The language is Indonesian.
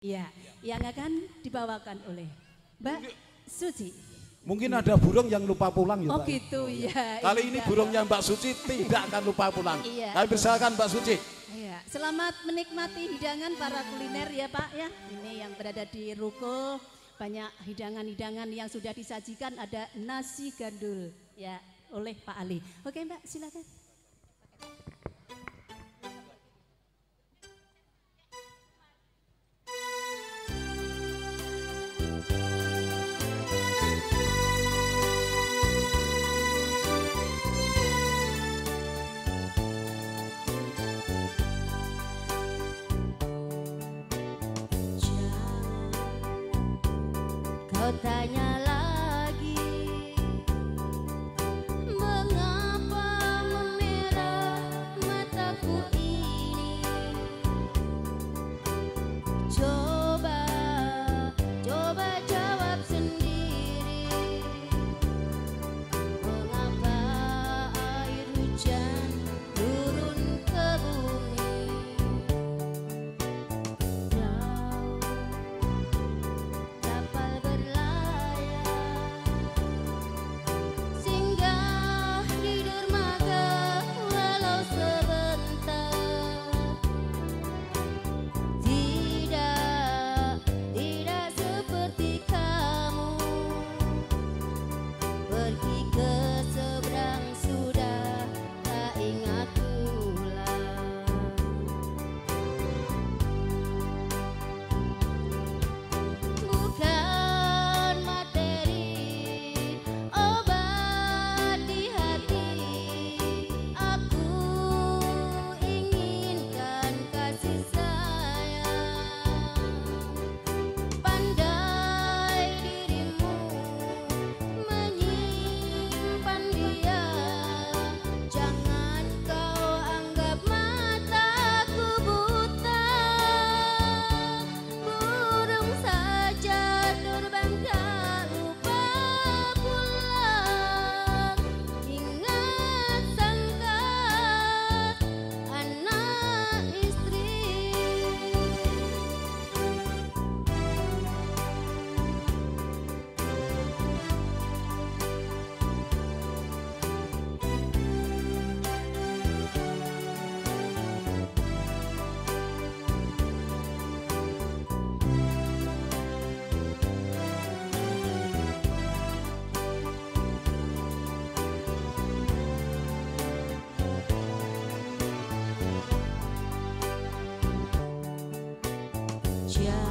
Iya, yang akan dibawakan oleh Mbak Suci. Mungkin ada burung yang lupa pulang ya Oh Pak. gitu ya. Kali ini Iya. burungnya Mbak Suci tidak akan lupa pulang. Iya. Kami persilakan Mbak Suci. Iya, selamat menikmati hidangan para kuliner ya Pak ya. Ini yang berada di ruko banyak hidangan-hidangan yang sudah disajikan ada nasi gandul ya oleh Pak Ali. Oke Mbak silakan. kau tanya lagi Mengapa memerah mataku ini? Coba, coba jawab sendiri. Mengapa air hujan just